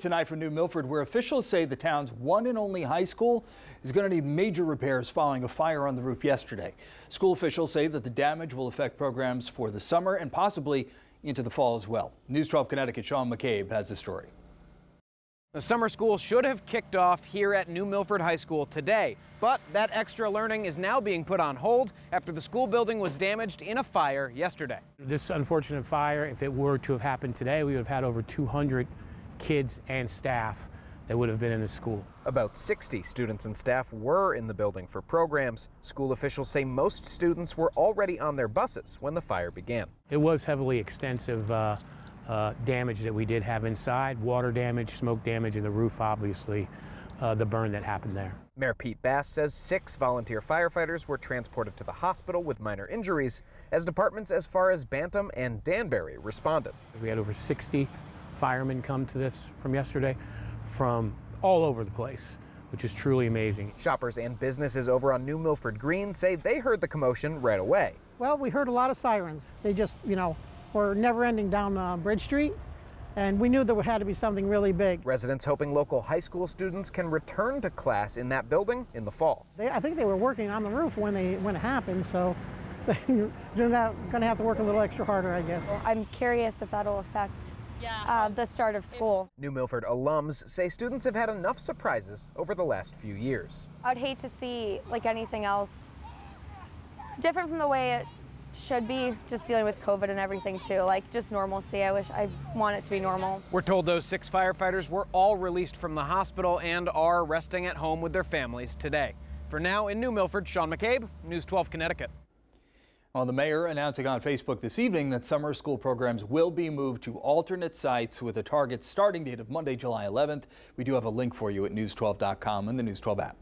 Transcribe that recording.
Tonight from New Milford, where officials say the town's one and only high school is going to need major repairs following a fire on the roof yesterday. School officials say that the damage will affect programs for the summer and possibly into the fall as well. News 12 Connecticut Sean McCabe has the story. The summer school should have kicked off here at New Milford High School today, but that extra learning is now being put on hold after the school building was damaged in a fire yesterday. This unfortunate fire, if it were to have happened today, we would have had over 200 kids and staff that would have been in the school. About 60 students and staff were in the building for programs. School officials say most students were already on their buses when the fire began. It was heavily extensive uh, uh, damage that we did have inside, water damage, smoke damage, and the roof, obviously, uh, the burn that happened there. Mayor Pete Bass says six volunteer firefighters were transported to the hospital with minor injuries as departments as far as Bantam and Danbury responded. We had over 60 firemen come to this from yesterday from all over the place, which is truly amazing. Shoppers and businesses over on New Milford Green say they heard the commotion right away. Well, we heard a lot of sirens. They just, you know, were never ending down uh, Bridge Street. And we knew there had to be something really big. Residents hoping local high school students can return to class in that building in the fall. They, I think they were working on the roof when, they, when it happened, so they're going to have to work a little extra harder, I guess. I'm curious if that'll affect uh, the start of school. New Milford alums say students have had enough surprises over the last few years. I'd hate to see like anything else different from the way it should be just dealing with COVID and everything too, like just normalcy. I wish I want it to be normal. We're told those six firefighters were all released from the hospital and are resting at home with their families today. For now, in New Milford, Sean McCabe, News 12 Connecticut. Well, the mayor announcing on Facebook this evening that summer school programs will be moved to alternate sites with a target starting date of Monday, July 11th. We do have a link for you at news12.com and the News 12 app.